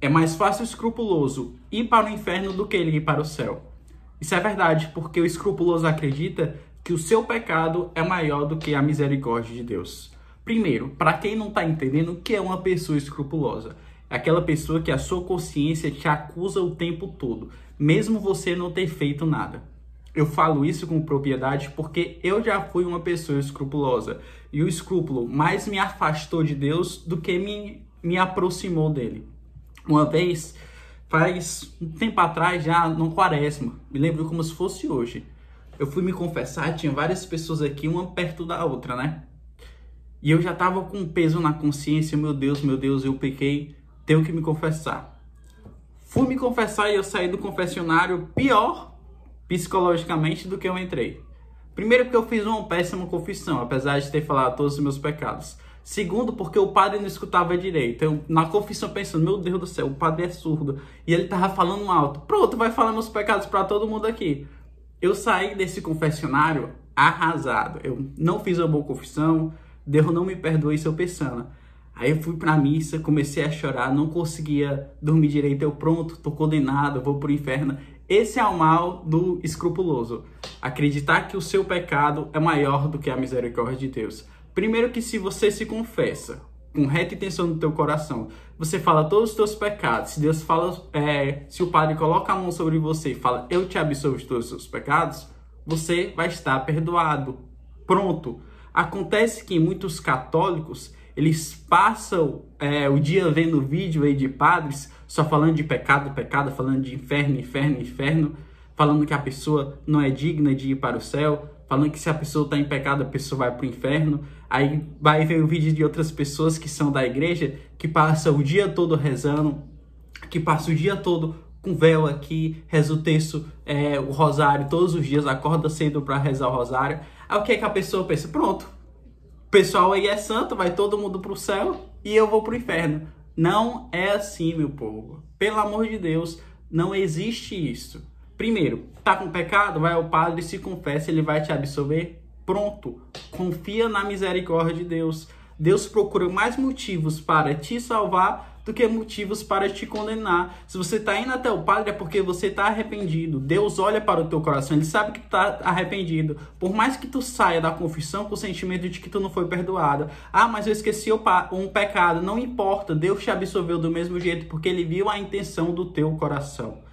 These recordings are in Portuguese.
é mais fácil o escrupuloso ir para o inferno do que ele ir para o céu. Isso é verdade, porque o escrupuloso acredita que o seu pecado é maior do que a misericórdia de Deus. Primeiro, para quem não está entendendo o que é uma pessoa escrupulosa, é aquela pessoa que a sua consciência te acusa o tempo todo, mesmo você não ter feito nada. Eu falo isso com propriedade porque eu já fui uma pessoa escrupulosa e o escrúpulo mais me afastou de Deus do que me, me aproximou dele. Uma vez, faz um tempo atrás, já no quaresma, me lembro como se fosse hoje. Eu fui me confessar, tinha várias pessoas aqui, uma perto da outra, né? E eu já tava com peso na consciência, meu Deus, meu Deus, eu pequei, tenho que me confessar. Fui me confessar e eu saí do confessionário pior psicologicamente do que eu entrei. Primeiro porque eu fiz uma péssima confissão, apesar de ter falado todos os meus pecados. Segundo, porque o padre não escutava direito. Eu, na confissão, pensando, meu Deus do céu, o padre é surdo. E ele tava falando alto. Pronto, vai falar meus pecados para todo mundo aqui. Eu saí desse confessionário arrasado. Eu não fiz uma boa confissão. Deus não me perdoe seu pensando. Aí eu fui pra missa, comecei a chorar, não conseguia dormir direito. Eu, pronto, tô condenado, vou pro inferno. Esse é o mal do escrupuloso. Acreditar que o seu pecado é maior do que a misericórdia de Deus. Primeiro que se você se confessa com reta intenção no teu coração, você fala todos os teus pecados, se Deus fala, é, se o Padre coloca a mão sobre você e fala, eu te absolvo de todos os seus pecados, você vai estar perdoado. Pronto. Acontece que muitos católicos, eles passam é, o dia vendo vídeo aí de padres só falando de pecado, pecado, falando de inferno, inferno, inferno, falando que a pessoa não é digna de ir para o céu, falando que se a pessoa está em pecado, a pessoa vai para o inferno. Aí vai ver o vídeo de outras pessoas que são da igreja, que passam o dia todo rezando, que passam o dia todo com véu aqui, reza o texto, é, o rosário todos os dias, acorda cedo para rezar o rosário. Aí o que é que a pessoa pensa? Pronto, o pessoal aí é santo, vai todo mundo pro céu e eu vou pro inferno. Não é assim, meu povo. Pelo amor de Deus, não existe isso. Primeiro, tá com pecado? Vai ao padre, se confessa, ele vai te absolver. Pronto. Confia na misericórdia de Deus. Deus procura mais motivos para te salvar do que motivos para te condenar. Se você está indo até o padre é porque você está arrependido. Deus olha para o teu coração, ele sabe que tu está arrependido. Por mais que tu saia da confissão com o sentimento de que tu não foi perdoado. Ah, mas eu esqueci um pecado. Não importa, Deus te absolveu do mesmo jeito porque ele viu a intenção do teu coração.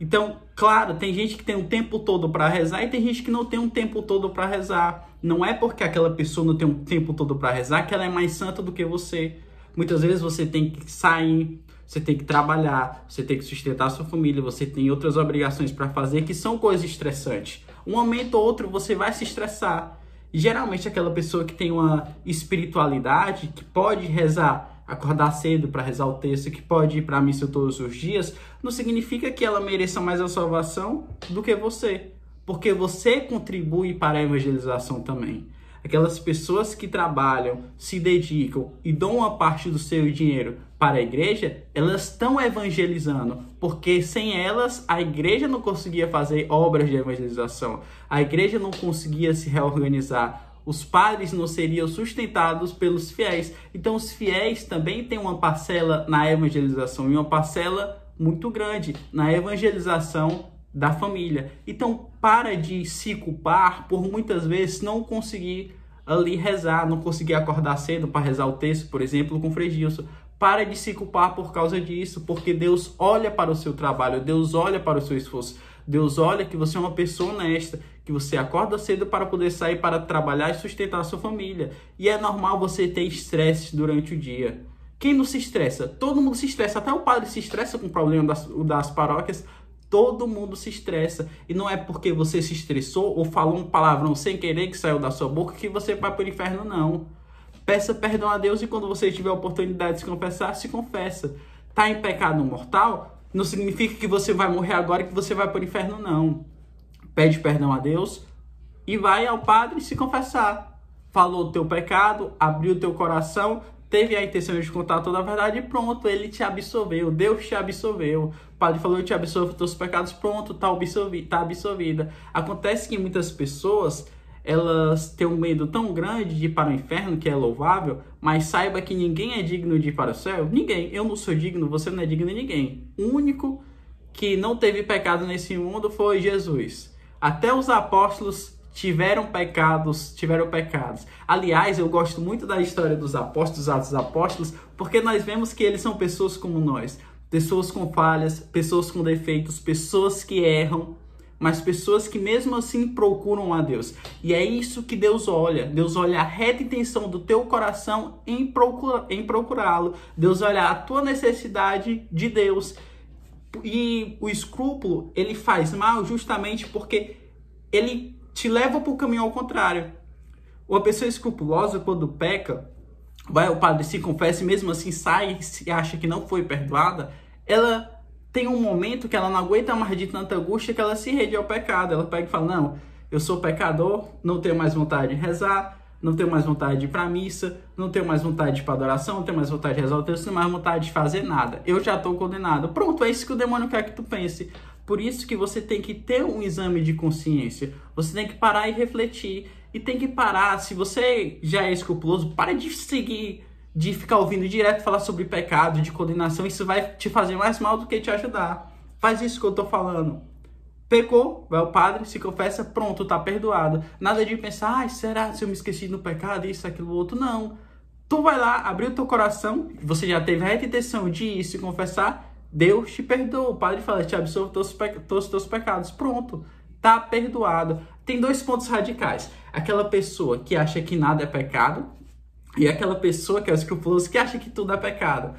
Então, claro, tem gente que tem um tempo todo para rezar e tem gente que não tem um tempo todo para rezar. Não é porque aquela pessoa não tem um tempo todo para rezar que ela é mais santa do que você. Muitas vezes você tem que sair, você tem que trabalhar, você tem que sustentar a sua família, você tem outras obrigações para fazer que são coisas estressantes. Um momento ou outro você vai se estressar. Geralmente aquela pessoa que tem uma espiritualidade, que pode rezar, acordar cedo para rezar o texto, que pode ir para a missa todos os dias, não significa que ela mereça mais a salvação do que você. Porque você contribui para a evangelização também aquelas pessoas que trabalham, se dedicam e dão uma parte do seu dinheiro para a igreja, elas estão evangelizando, porque sem elas a igreja não conseguia fazer obras de evangelização, a igreja não conseguia se reorganizar. Os padres não seriam sustentados pelos fiéis. Então, os fiéis também têm uma parcela na evangelização e uma parcela muito grande na evangelização da família. Então, para de se culpar por muitas vezes não conseguir ali rezar, não conseguir acordar cedo para rezar o texto, por exemplo, com Frei Gilson. Para de se culpar por causa disso, porque Deus olha para o seu trabalho, Deus olha para o seu esforço. Deus olha que você é uma pessoa honesta, que você acorda cedo para poder sair para trabalhar e sustentar a sua família. E é normal você ter estresse durante o dia. Quem não se estressa? Todo mundo se estressa, até o padre se estressa com o problema das, das paróquias, Todo mundo se estressa. E não é porque você se estressou ou falou um palavrão sem querer que saiu da sua boca que você vai para o inferno, não. Peça perdão a Deus e quando você tiver a oportunidade de se confessar, se confessa. Tá em pecado mortal? Não significa que você vai morrer agora e que você vai para o inferno, não. Pede perdão a Deus e vai ao padre se confessar. Falou o teu pecado, abriu o teu coração, teve a intenção de contar toda a verdade e pronto, ele te absolveu, Deus te absolveu. O padre falou, eu te absolvo dos teus pecados, pronto, tá, absolvi, tá absolvida. Acontece que muitas pessoas, elas têm um medo tão grande de ir para o inferno, que é louvável, mas saiba que ninguém é digno de ir para o céu? Ninguém. Eu não sou digno, você não é digno de ninguém. O único que não teve pecado nesse mundo foi Jesus. Até os apóstolos tiveram pecados, tiveram pecados. Aliás, eu gosto muito da história dos apóstolos, Atos dos Apóstolos, porque nós vemos que eles são pessoas como nós, pessoas com falhas, pessoas com defeitos, pessoas que erram, mas pessoas que mesmo assim procuram a Deus. E é isso que Deus olha. Deus olha a reta intenção do teu coração em, procura, em procurá-lo. Deus olha a tua necessidade de Deus. E o escrúpulo, ele faz mal justamente porque ele te leva para o caminho ao contrário. Uma pessoa escrupulosa, quando peca, vai ao padre, se confessa e mesmo assim sai e acha que não foi perdoada, ela tem um momento que ela não aguenta mais de tanta angústia que ela se rende ao pecado. Ela pega e fala: Não, eu sou pecador, não tenho mais vontade de rezar, não tenho mais vontade de ir para missa, não tenho mais vontade de ir para adoração, não tenho mais vontade de rezar não tenho mais vontade de fazer nada. Eu já estou condenado. Pronto, é isso que o demônio quer que tu pense. Por isso que você tem que ter um exame de consciência. Você tem que parar e refletir. E tem que parar. Se você já é escrupuloso, para de seguir, de ficar ouvindo direto falar sobre pecado, de condenação. Isso vai te fazer mais mal do que te ajudar. Faz isso que eu tô falando. Pecou, vai ao padre, se confessa, pronto, tá perdoado. Nada de pensar, ai, será se eu me esqueci do pecado, isso, aquilo, outro. Não. Tu vai lá, abrir o teu coração, você já teve a intenção de ir se confessar, Deus te perdoa. O padre fala, te absolve todos, todos os teus pecados. Pronto, tá perdoado. Tem dois pontos radicais. Aquela pessoa que acha que nada é pecado e aquela pessoa que é escrupuloso que acha que tudo é pecado.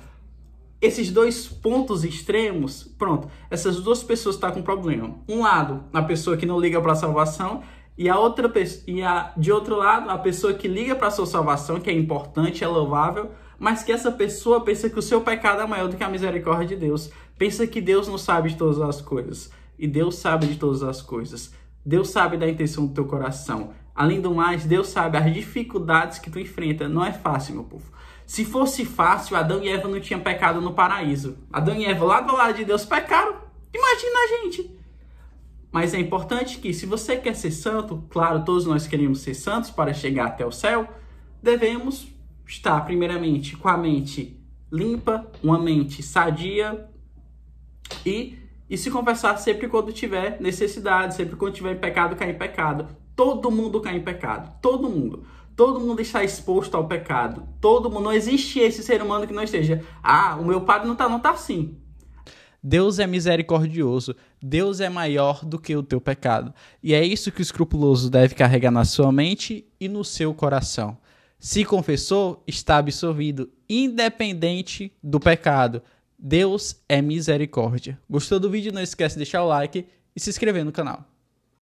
Esses dois pontos extremos, pronto, essas duas pessoas estão tá com problema. Um lado, a pessoa que não liga para a salvação e a outra e a de outro lado, a pessoa que liga para a sua salvação, que é importante, é louvável, mas que essa pessoa pensa que o seu pecado é maior do que a misericórdia de Deus. Pensa que Deus não sabe de todas as coisas. E Deus sabe de todas as coisas. Deus sabe da intenção do teu coração. Além do mais, Deus sabe as dificuldades que tu enfrenta. Não é fácil, meu povo. Se fosse fácil, Adão e Eva não tinham pecado no paraíso. Adão e Eva lá do lado de Deus pecaram. Imagina a gente. Mas é importante que, se você quer ser santo, claro, todos nós queremos ser santos para chegar até o céu, devemos estar, primeiramente, com a mente limpa, uma mente sadia e, e se confessar sempre quando tiver necessidade, sempre quando tiver pecado, cair em pecado. Todo mundo cai em pecado, todo mundo. Todo mundo está exposto ao pecado. Todo mundo, não existe esse ser humano que não esteja. Ah, o meu padre não está, não está assim. Deus é misericordioso, Deus é maior do que o teu pecado. E é isso que o escrupuloso deve carregar na sua mente e no seu coração. Se confessou, está absolvido, independente do pecado. Deus é misericórdia. Gostou do vídeo? Não esquece de deixar o like e se inscrever no canal.